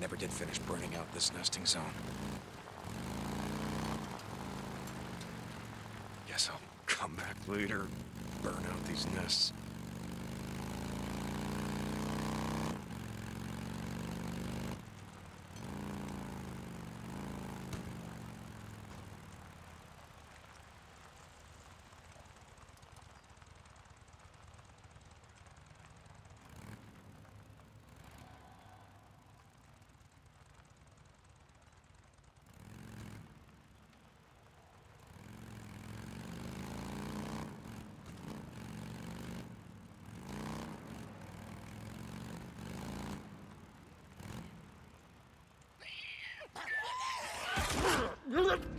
never did finish burning out this nesting zone. Guess I'll come back later, burn out these nests. Philip!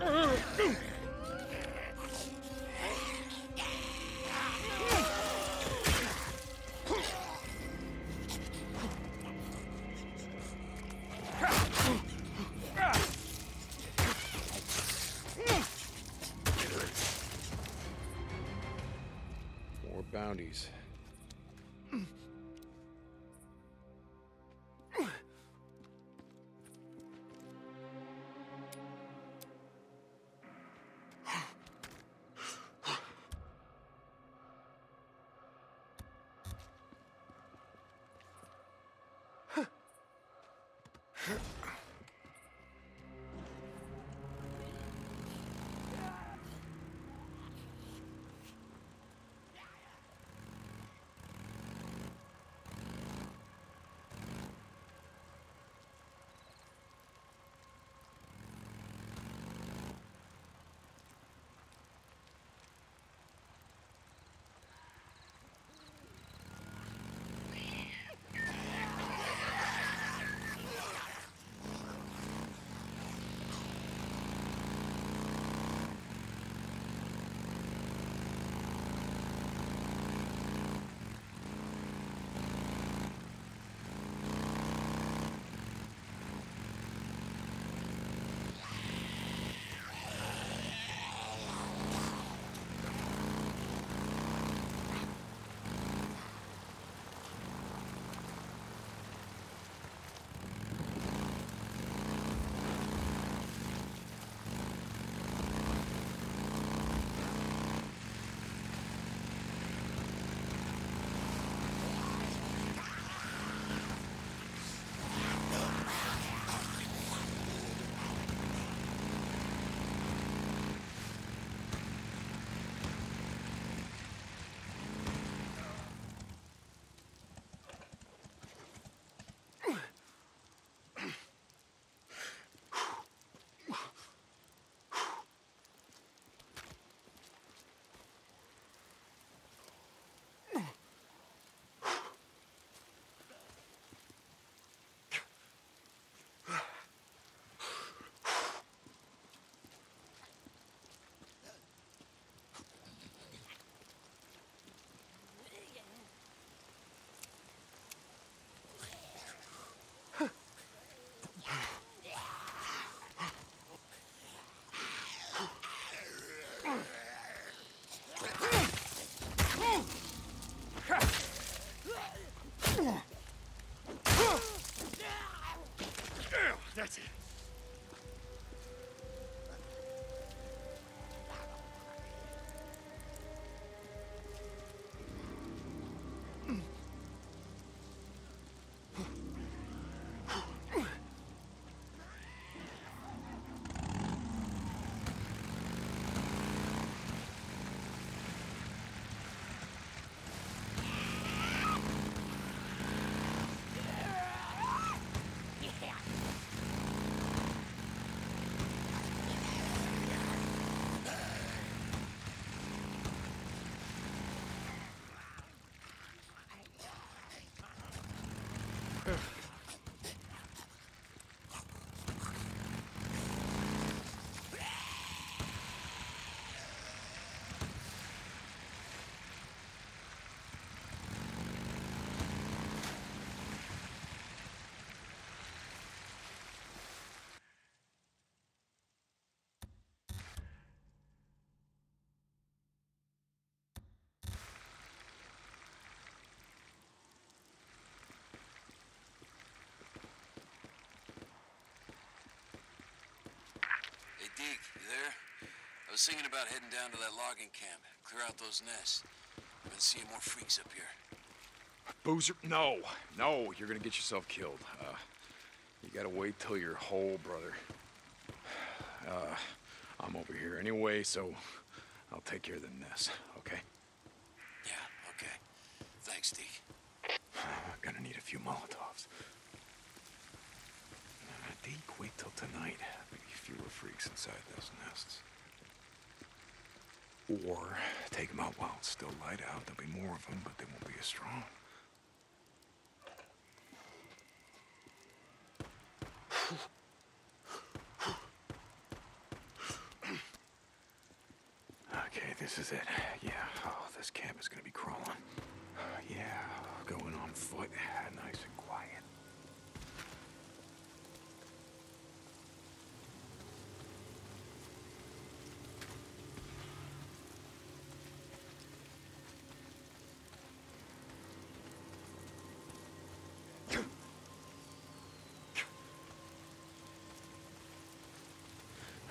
Deek, you there? I was thinking about heading down to that logging camp. Clear out those nests. I've been seeing more freaks up here. Boozer, no, no, you're gonna get yourself killed. Uh, you gotta wait till you're whole, brother. Uh, I'm over here anyway, so I'll take care of the nest, okay? Yeah, okay. Thanks, Deek. I'm gonna need a few Molotovs. Uh, Deek, wait till tonight. Maybe fewer freaks inside those nests. Or take them out while it's still light out. There'll be more of them, but they won't be as strong. Okay, this is it. Yeah, oh, this camp is gonna be crawling. Yeah, going on foot, nice and quiet.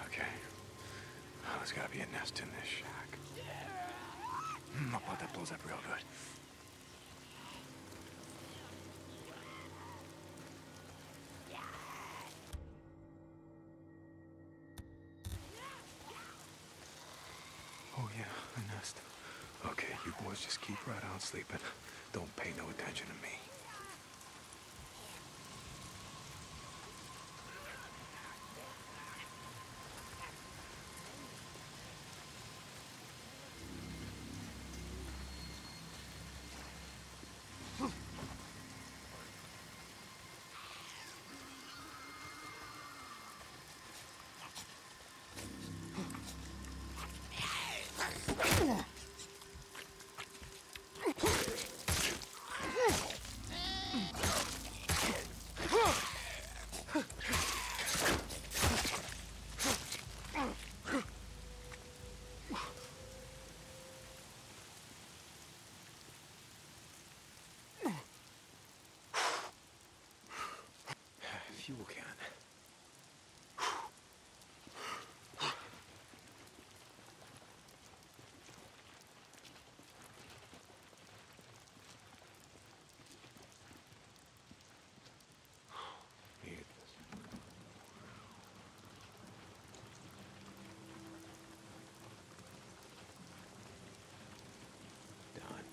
Okay. Oh, there's gotta be a nest in this shack. Mm, bet that blows up real good. Oh yeah, a nest. Okay, you boys just keep right on sleeping. Don't pay no attention to me. Fuel can. Needed this. Done.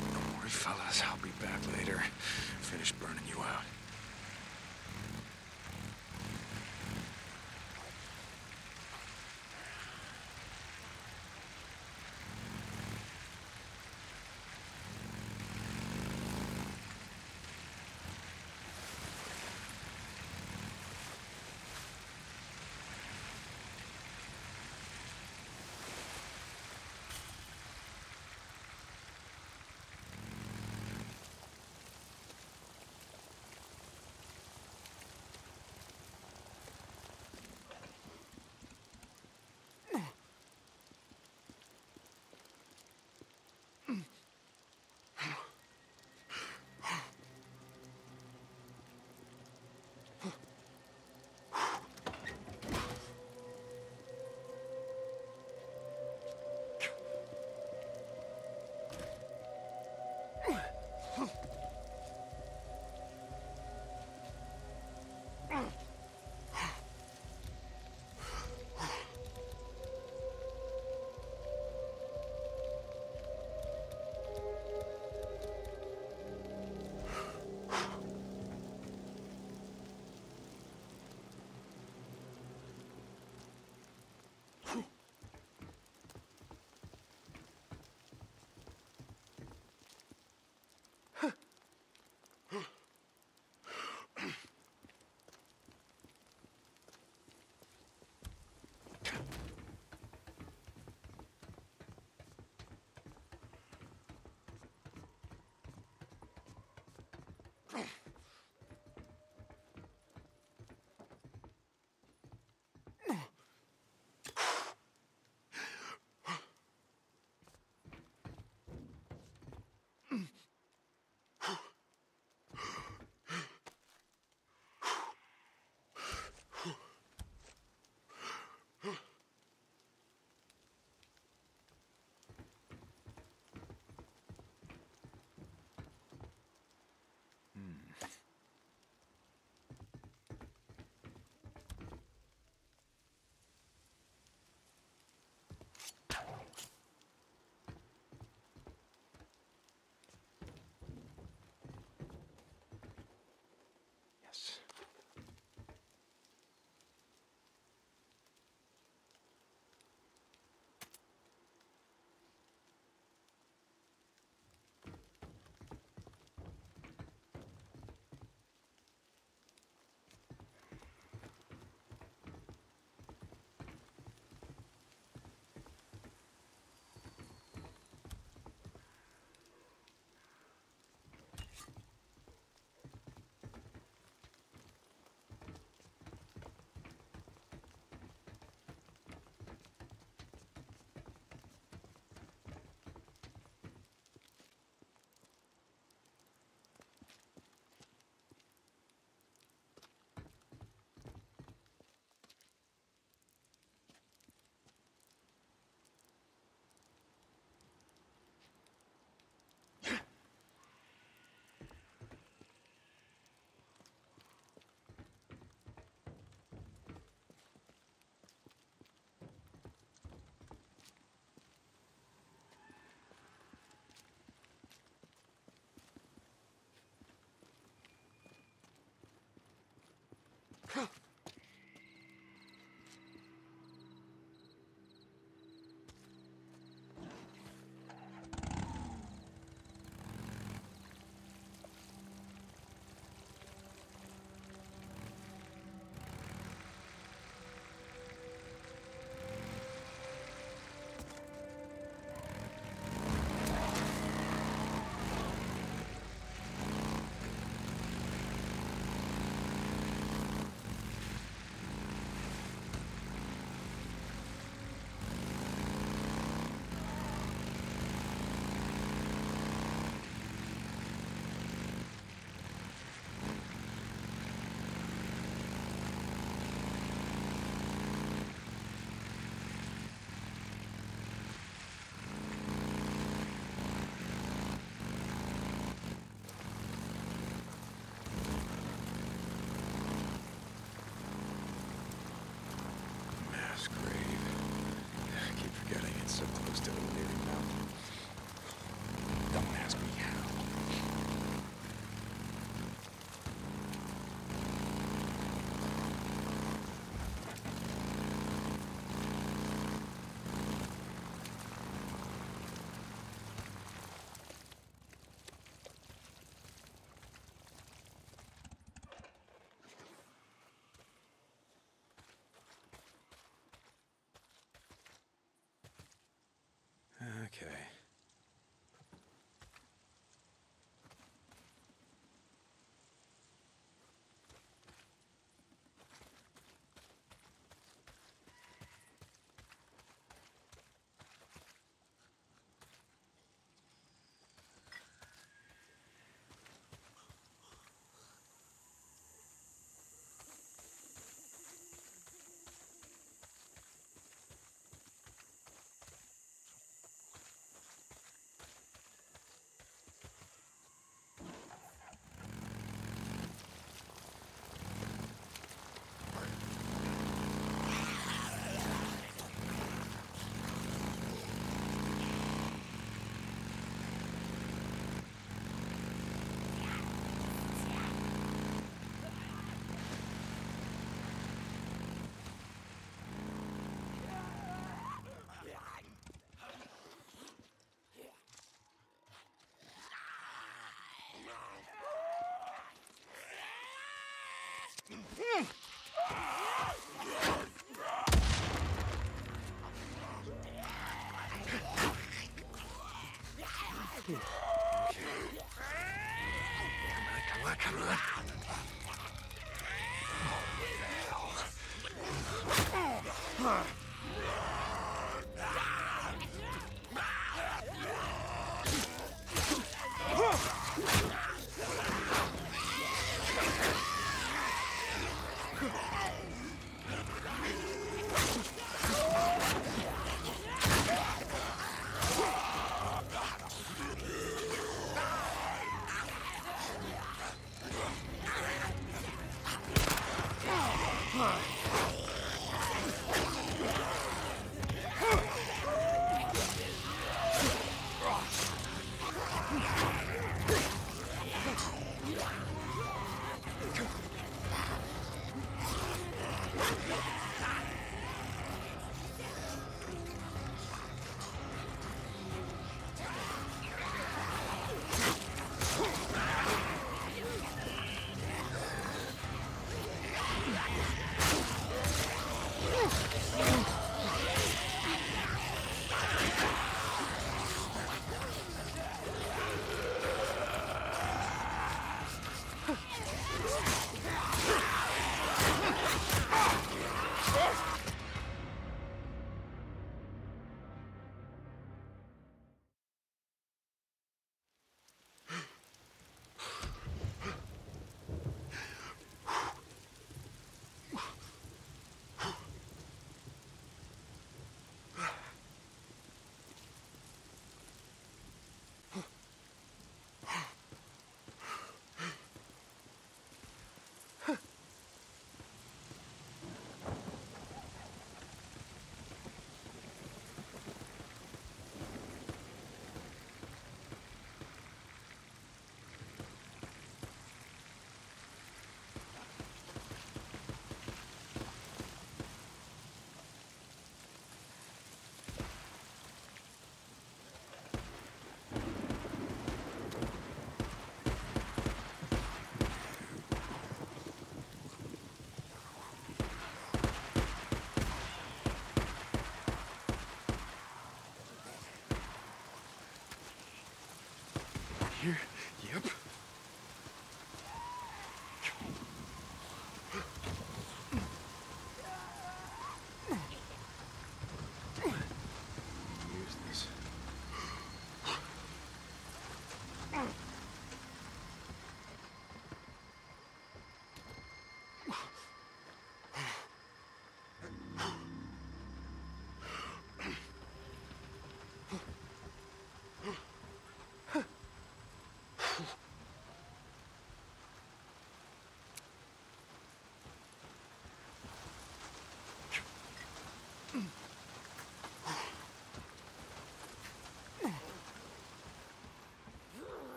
Don't worry, fellas. I'll be back later. Finish burning you out.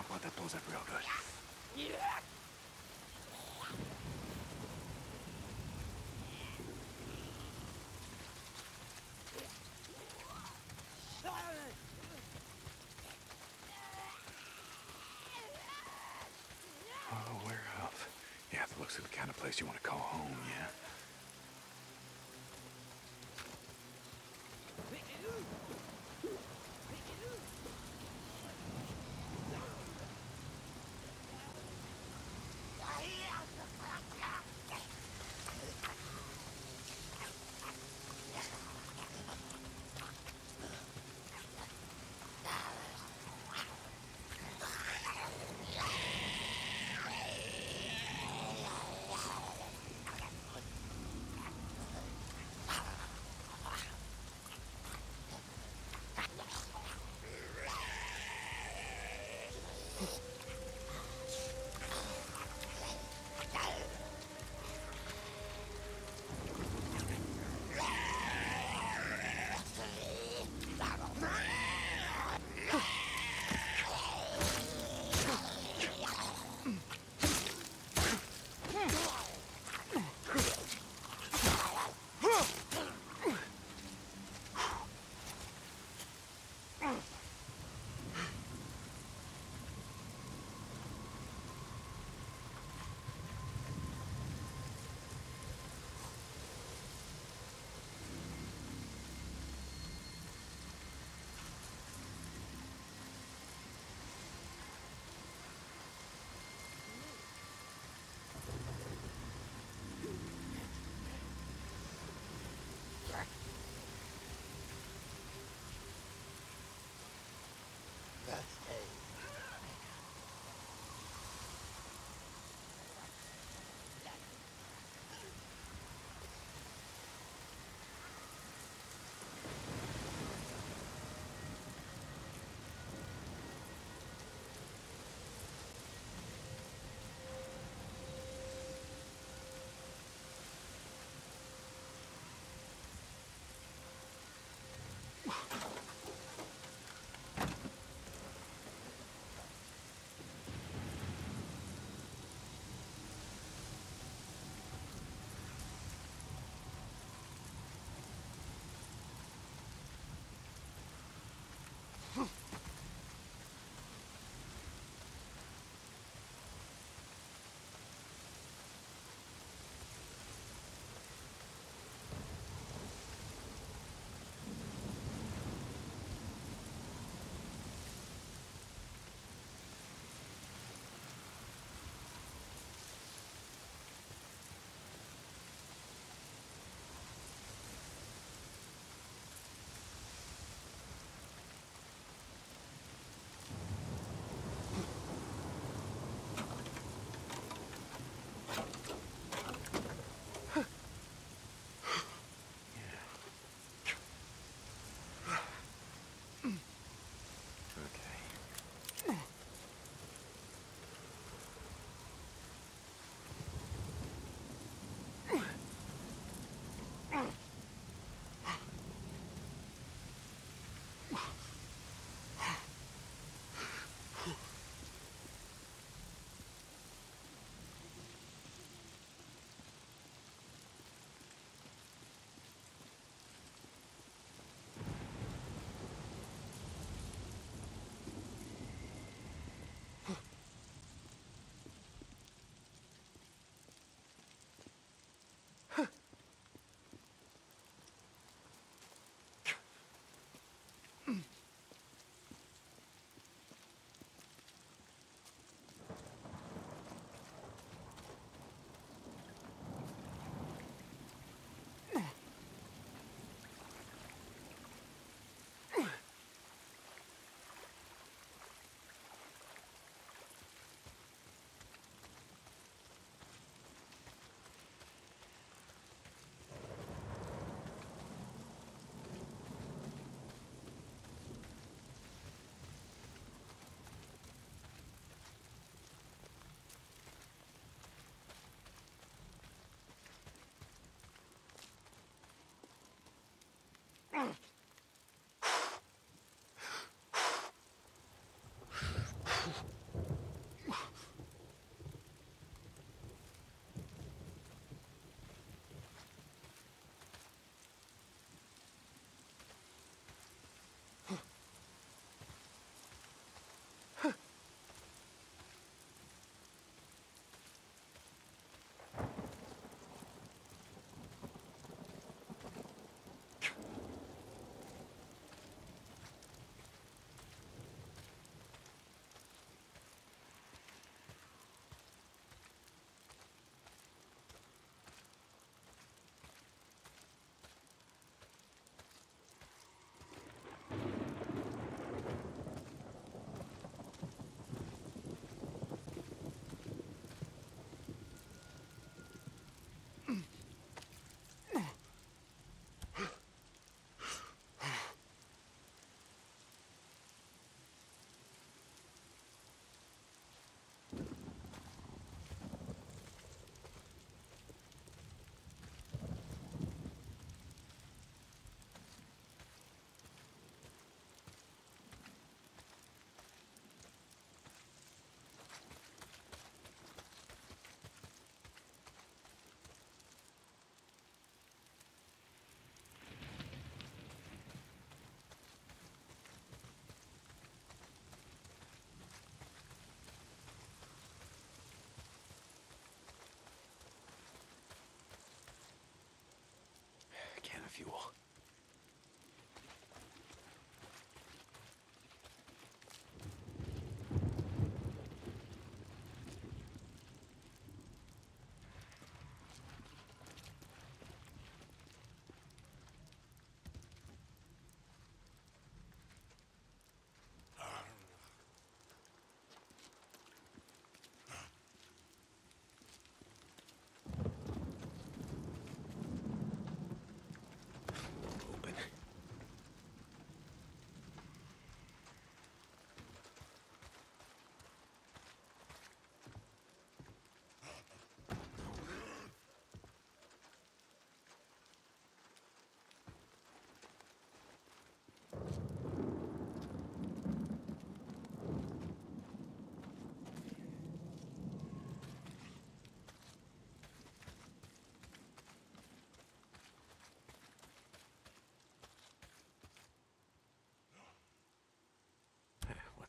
I'll put that pulls up real good. Oh, warehouse. Yeah, that looks like the kind of place you want to call home,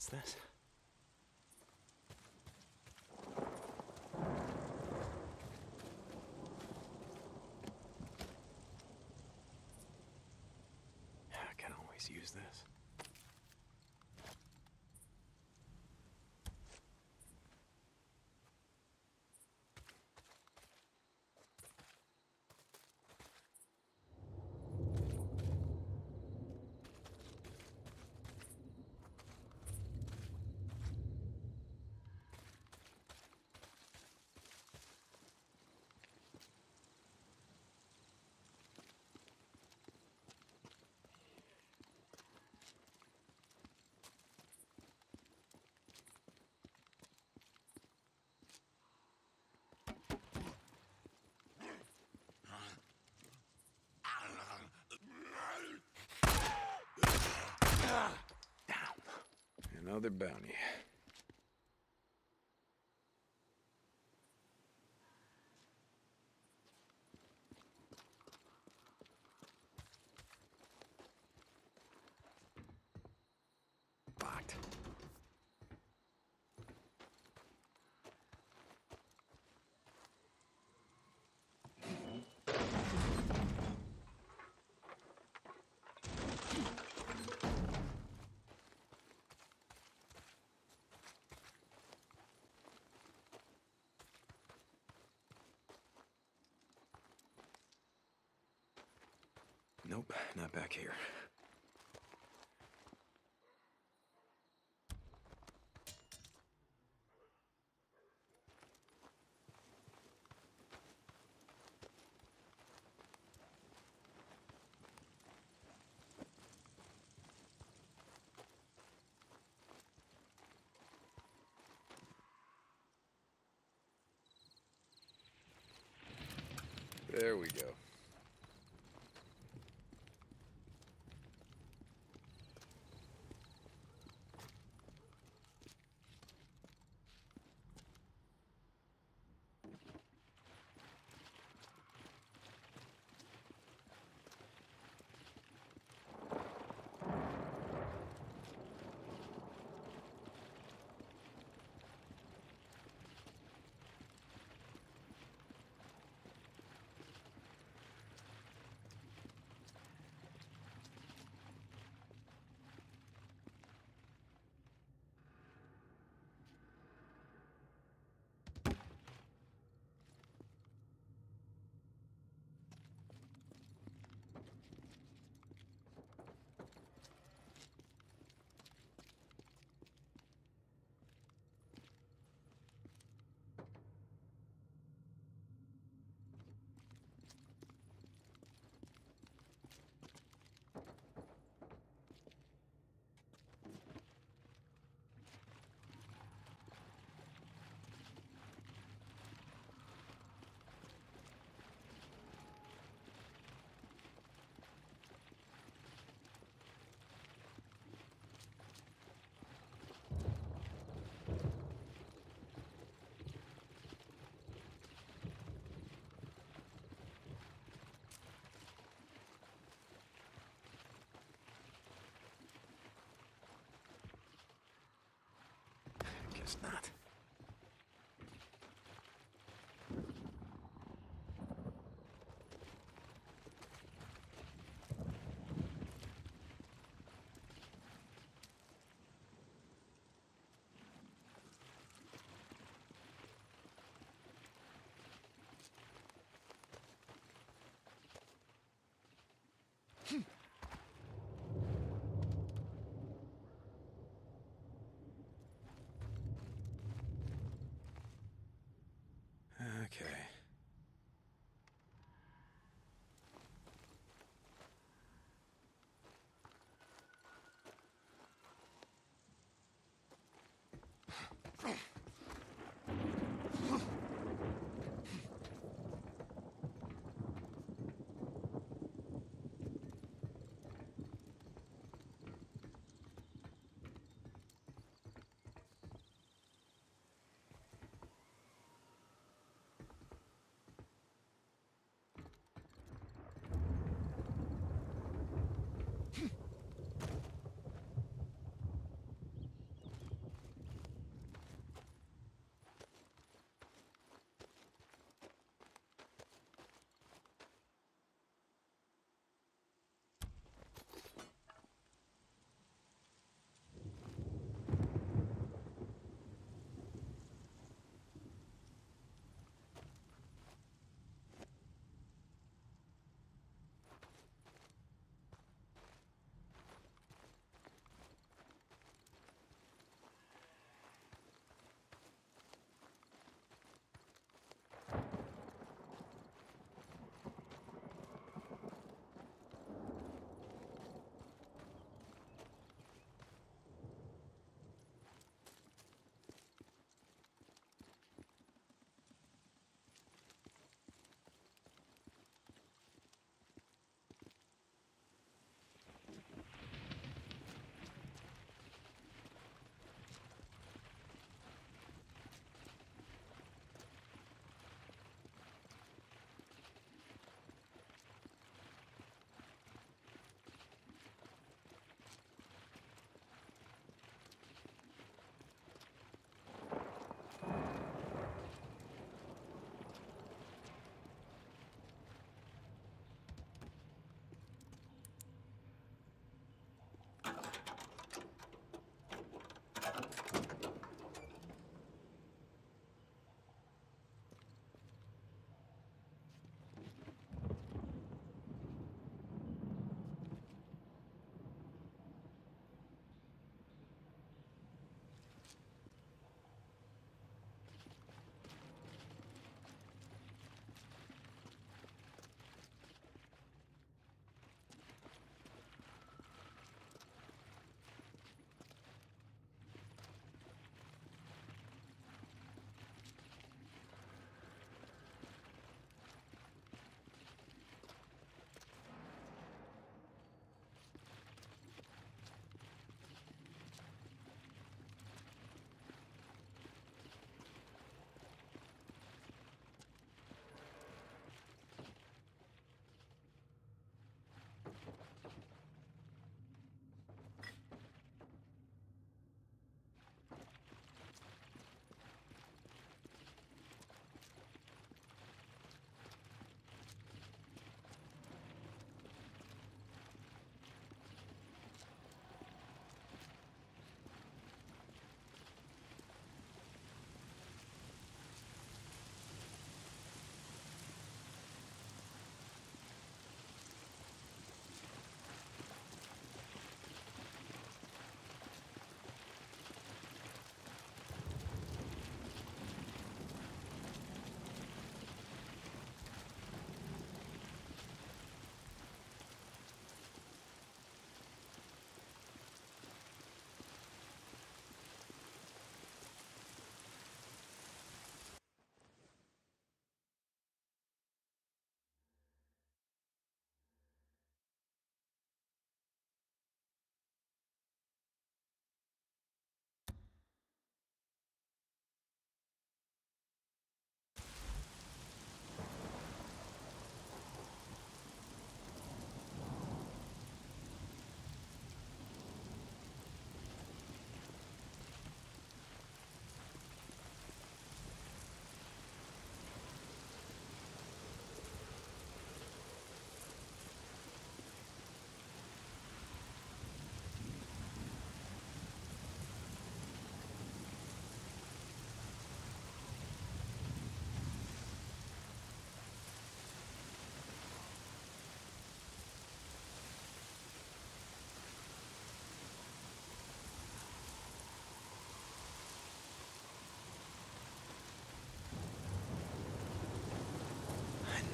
What's this? I can always use this. Another bounty. Nope, not back here. Guess not.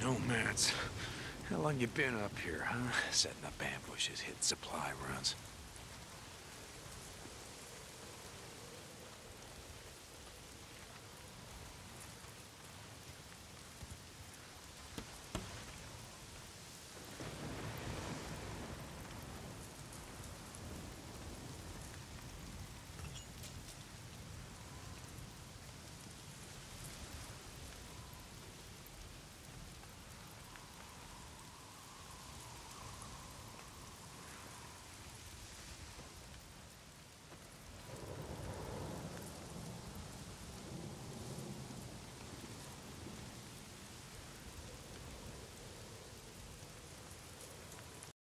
Nomads. How long you been up here, huh? Setting up ambushes, hitting supply runs.